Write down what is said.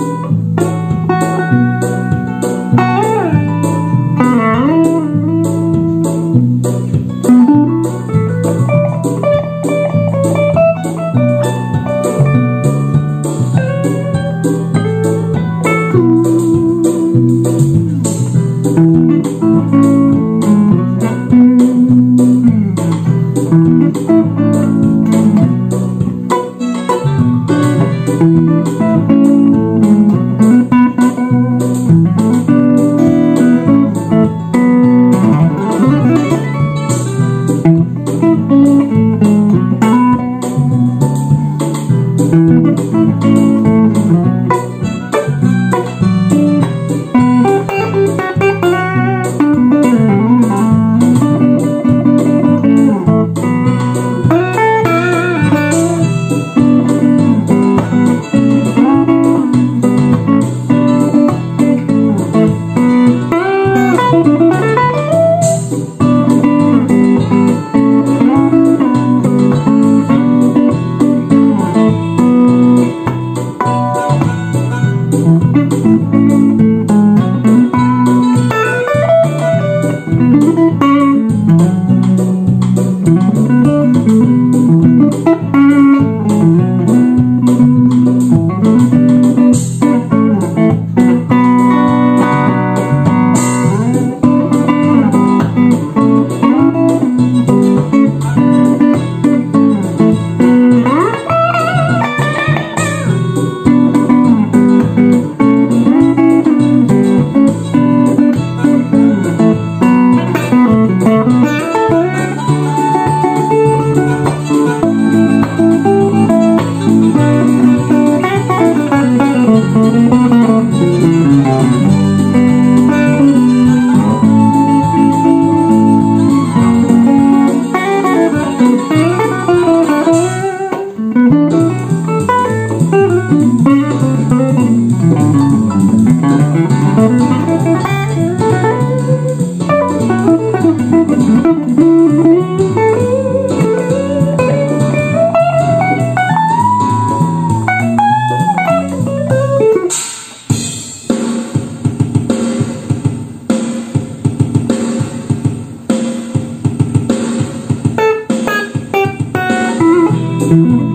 you. you.